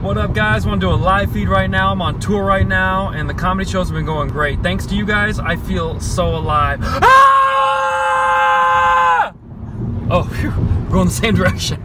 What up, guys? Want to do a live feed right now. I'm on tour right now, and the comedy shows have been going great. Thanks to you guys, I feel so alive. Ah! Oh, phew, we're going the same direction.